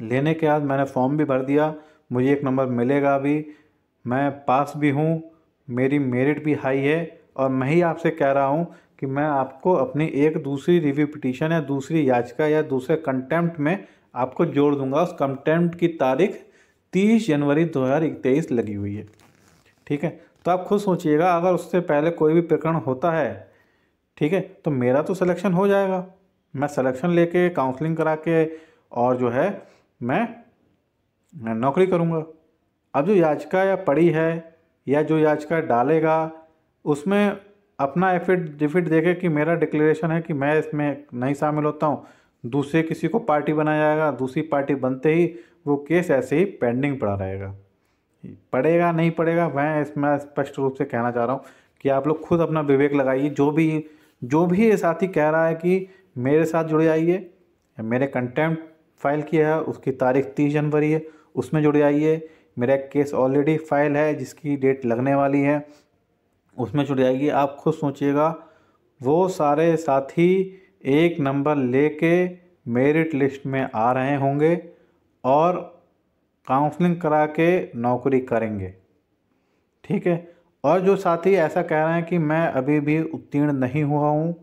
लेने के बाद मैंने फॉर्म भी भर दिया, मुझे एक नंबर मिलेगा अभी। मैं पास भी हूँ, मेरी मेरिट भी हाई है और मैं ही आपसे कह रहा हूँ कि मैं आपको अपनी एक दूसरी रिव्यू पिटीशन या दूसरी याचिका या दूसरे कंटेम्प्ट में आपको जोड़ दूँगा। उस कंटेम्प्ट की तारीख तीस जनवरी दो लगी हुई है। ठीक है? तो आप खुद सोचिएगा, अगर उससे पहले कोई भी प्रकरण होता है ठीक है? तो मेरा तो सिलेक्शन हो जाएगा। मैं सिलेक्शन लेके काउंसलिंग करा के और जो है, मैं नौकरी करूँगा। अब जो याचिका या पड़ी है, या जो याचिका डालेगा, उसमें अपना एफिडेविट देखे कि मेरा डिक्लेरेशन है कि मैं इसमें नहीं शामिल होता हूँ। दूसरे किसी को पार्टी बनाया जाएगा, दूसरी पार्टी बनते ही वो केस ऐसे ही पेंडिंग पड़ा रहेगा। पड़ेगा, नहीं पड़ेगा, मैं इसमें स्पष्ट रूप से कहना चाह रहा हूँ कि आप लोग खुद अपना विवेक लगाइए, जो भी जो भी ये साथी कह रहा है कि मेरे साथ जुड़े आइए, मेरे कंटेम्प्ट फ़ाइल किया है, उसकी तारीख तीस जनवरी है, उसमें जुड़े आइए। मेरा एक केस ऑलरेडी फ़ाइल है, जिसकी डेट लगने वाली है, उसमें जुड़ जाएगी आप खुद सोचिएगा, वो सारे साथी एक नंबर लेके मेरिट लिस्ट में आ रहे होंगे और काउंसलिंग करा के नौकरी करेंगे। ठीक है? और जो साथी ऐसा कह रहे हैं कि मैं अभी भी उत्तीर्ण नहीं हुआ हूँ,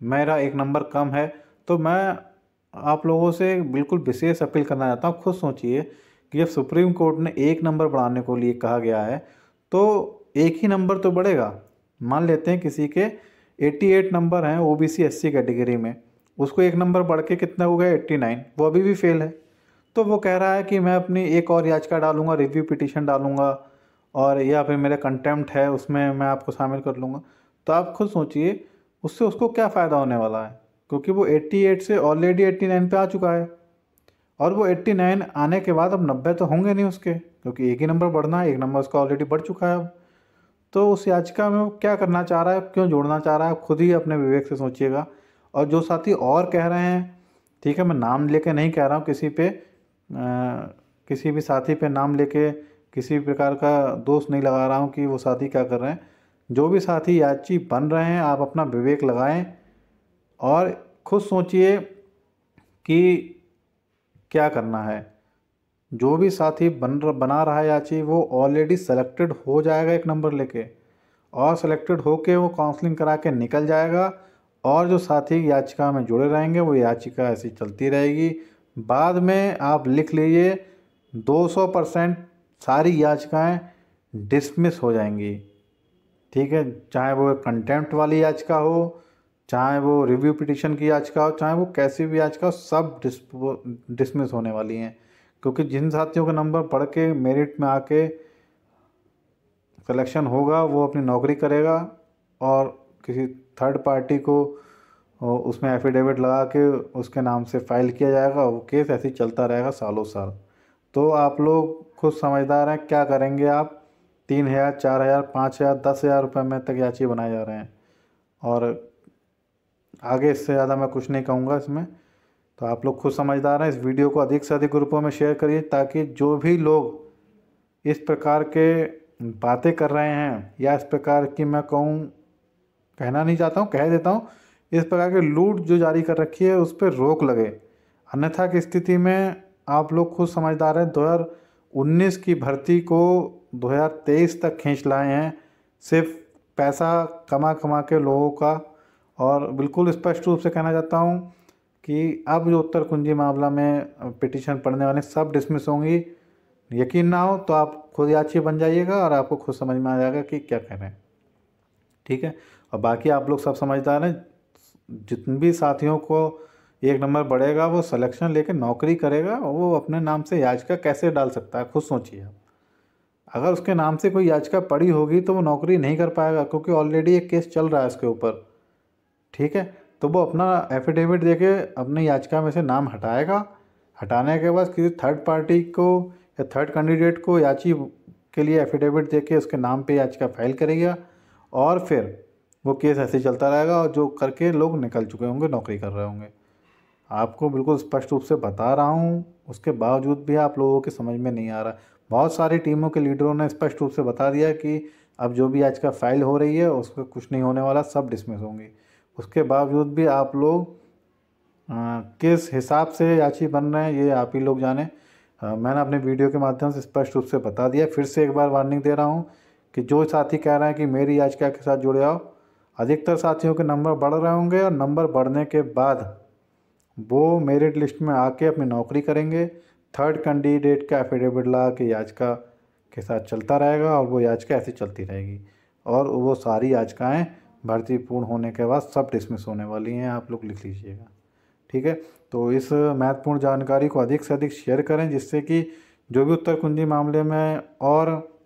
मेरा एक नंबर कम है तो मैं आप लोगों से बिल्कुल विशेष अपील करना चाहता हूँ, खुद सोचिए कि जब सुप्रीम कोर्ट ने एक नंबर बढ़ाने को लिए कहा गया है तो एक ही नंबर तो बढ़ेगा। मान लेते हैं किसी के 88 नंबर हैं O B C S C category में, उसको एक नंबर बढ़ के कितना हो गया? 89 वो अभी भी फेल है। तो वो कह रहा है कि मैं अपनी एक और याचिका डालूँगा, रिव्यू पिटीशन डालूँगा और या फिर मेरा कंटेम्प्ट है उसमें मैं आपको शामिल कर लूँगा। तो आप खुद सोचिए उससे उसको क्या फ़ायदा होने वाला है? क्योंकि वो 88 से ऑलरेडी 89 पे आ चुका है। और वो 89 आने के बाद अब 90 तो होंगे नहीं उसके क्योंकि एक ही नंबर बढ़ना है एक नंबर उसका ऑलरेडी बढ़ चुका है अब। तो उस याचिका में वो क्या करना चाह रहा है क्यों जोड़ना चाह रहा है खुद ही अपने विवेक से सोचिएगा। और जो साथी और कह रहे हैं ठीक है मैं नाम लेके नहीं कह रहा हूँ किसी पे आ, किसी भी साथी पे नाम लेके किसी भी प्रकार का दोष नहीं लगा रहा हूँ कि वो साथी क्या कर रहे हैं। जो भी साथी याची बन रहे हैं, आप अपना विवेक लगाएँ और खुद सोचिए कि क्या करना है। जो भी साथी बन बना रहा है याची, वो ऑलरेडी सेलेक्टेड हो जाएगा एक नंबर लेके और सेलेक्टेड होके वो काउंसलिंग करा के निकल जाएगा और जो साथी याचिका में जुड़े रहेंगे, वो याचिका ऐसी चलती रहेगी। बाद में आप लिख लीजिए 200 परसेंट सारी याचिकाएँ डिसमिस हो जाएँगी। ठीक है? चाहे वो कंटेम्प्ट वाली याचिका हो, चाहे वो रिव्यू पिटिशन की याचिका हो, चाहे वो कैसी भी याचिका हो, सब डिसमिस होने वाली हैं। क्योंकि जिन साथियों के नंबर पढ़ के मेरिट में आके सिलेक्शन होगा, वो अपनी नौकरी करेगा और किसी थर्ड पार्टी को उसमें एफिडेविट लगा के उसके नाम से फ़ाइल किया जाएगा वो केस ऐसे ही चलता रहेगा सालों साल। तो आप लोग खुद समझदार हैं, क्या करेंगे आप? तीन हज़ार, चार हज़ार, पाँच हज़ार, दस हज़ार रुपये में तक याची बनाए जा रहे हैं। और आगे इससे ज़्यादा मैं कुछ नहीं कहूँगा इसमें। तो आप लोग खुद समझदार हैं, इस वीडियो को अधिक से अधिक ग्रुपों में शेयर करिए, ताकि जो भी लोग इस प्रकार के बातें कर रहे हैं, या इस प्रकार की मैं कहूँ, कहना नहीं चाहता हूँ, कह देता हूँ, इस प्रकार के लूट जो जारी कर रखी है, उस पर रोक लगे। अन्यथा की स्थिति में आप लोग खुद समझदार हैं 2019 की भर्ती को 2023 तक खींच लाए हैं। सिर्फ़ पैसा कमा कमा के लोगों का और बिल्कुल स्पष्ट रूप से कहना चाहता हूँ कि अब जो उत्तर कुंजी मामला में पिटिशन पढ़ने वाले सब डिसमिस होंगी। यकीन ना हो तो आप खुद याची बन जाइएगा और आपको खुद समझ में आ जाएगा कि क्या कह रहे हैं। ठीक है? और बाकी आप लोग सब समझदार हैं। जितने भी साथियों को एक नंबर बढ़ेगा, वो सिलेक्शन लेके नौकरी करेगा और वो अपने नाम से याचिका कैसे डाल सकता है, खुद सोचिए आप। अगर उसके नाम से कोई याचिका पड़ी होगी तो वो नौकरी नहीं कर पाएगा, क्योंकि ऑलरेडी एक केस चल रहा है उसके ऊपर। ठीक है? तो वो अपना एफिडेविट दे के अपनी याचिका में से नाम हटाएगा। हटाने के बाद किसी थर्ड पार्टी को या थर्ड कैंडिडेट को याची के लिए एफिडेविट दे के उसके नाम पे याचिका फ़ाइल करेगा और फिर वो केस ऐसे चलता रहेगा और जो करके लोग निकल चुके होंगे, नौकरी कर रहे होंगे। आपको बिल्कुल स्पष्ट रूप से बता रहा हूँ। उसके बावजूद भी आप लोगों के समझ में नहीं आ रहा। बहुत सारी टीमों के लीडरों ने स्पष्ट रूप से बता दिया कि अब जो भी आज का फ़ाइल हो रही है, उसका कुछ नहीं होने वाला, सब डिसमिस होंगी। उसके बावजूद भी आप लोग किस हिसाब से याची बन रहे हैं, ये आप ही लोग जाने। मैंने अपने वीडियो के माध्यम से स्पष्ट रूप से बता दिया। फिर से एक बार वार्निंग दे रहा हूँ कि जो साथी कह रहे हैं कि मेरी याचिका के साथ जुड़े आओ। अधिकतर साथियों के नंबर बढ़ रहे होंगे और नंबर बढ़ने के बाद वो मेरिट लिस्ट में आके अपनी नौकरी करेंगे। थर्ड कैंडिडेट का एफिडेविट ला के याचिका के साथ चलता रहेगा और वो याचिका ऐसी चलती रहेगी। और वो सारी याचिकाएँ भर्ती पूर्ण होने के बाद सब डिसमिस होने वाली हैं। आप लोग लिख लीजिएगा। ठीक है? तो इस महत्वपूर्ण जानकारी को अधिक से अधिक शेयर करें जिससे कि जो भी उत्तर कुंजी मामले में और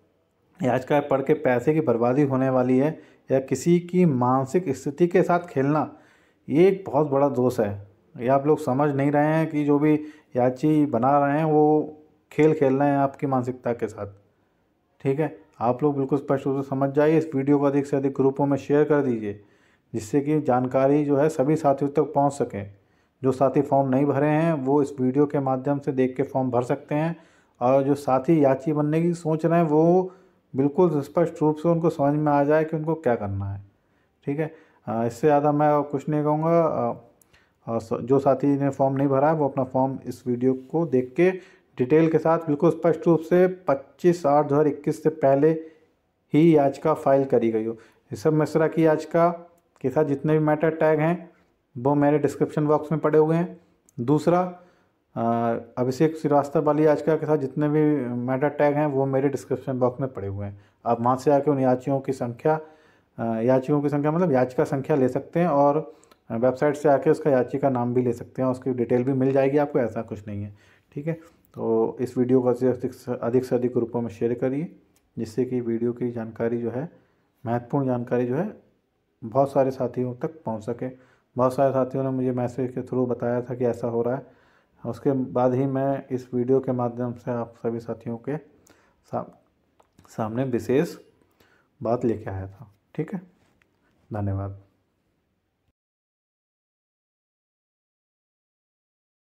याचिका पढ़ के पैसे की बर्बादी होने वाली है या किसी की मानसिक स्थिति के साथ खेलना, ये एक बहुत बड़ा दोष है। ये आप लोग समझ नहीं रहे हैं कि जो भी याची बना रहे हैं वो खेल खेल रहे हैं आपकी मानसिकता के साथ। ठीक है? आप लोग बिल्कुल स्पष्ट रूप से समझ जाइए। इस वीडियो को अधिक से अधिक ग्रुपों में शेयर कर दीजिए, जिससे कि जानकारी जो है सभी साथियों तक पहुँच सके। जो साथी फॉर्म नहीं भरे हैं, वो इस वीडियो के माध्यम से देख के फॉर्म भर सकते हैं। और जो साथी याची बनने की सोच रहे हैं, वो बिल्कुल स्पष्ट रूप से उनको समझ में आ जाए कि उनको क्या करना है। ठीक है? इससे ज़्यादा मैं कुछ नहीं कहूँगा। जो साथी ने फॉर्म नहीं भरा है वो अपना फॉर्म इस वीडियो को देख के डिटेल के साथ बिल्कुल स्पष्ट रूप से 25 आठ दो हज़ार इक्कीस से पहले ही याचिका फ़ाइल करी गई हो। ऋषभ मिश्रा की याचिका के साथ जितने भी मैटर टैग हैं, वो मेरे डिस्क्रिप्शन बॉक्स में पड़े हुए हैं। दूसरा अभिषेक श्रीवास्तव वाली याचिका के साथ जितने भी मैटर टैग हैं, वो मेरे डिस्क्रिप्शन बॉक्स में पड़े हुए हैं। आप वहाँ से आके उन याचियों की संख्या याचियों की संख्या मतलब याचिका संख्या ले सकते हैं और वेबसाइट से आके उसका याचिका नाम भी ले सकते हैं उसकी डिटेल भी मिल जाएगी आपको ऐसा कुछ नहीं है ठीक है? तो इस वीडियो को अधिक से अधिक ग्रुपों में शेयर करिए जिससे कि वीडियो की जानकारी जो है महत्वपूर्ण जानकारी जो है बहुत सारे साथियों तक पहुँच सके। बहुत सारे साथियों ने मुझे मैसेज के थ्रू बताया था कि ऐसा हो रहा है। उसके बाद ही मैं इस वीडियो के माध्यम से आप सभी साथियों के सा, सामने विशेष बात लेके आया था ठीक है? धन्यवाद।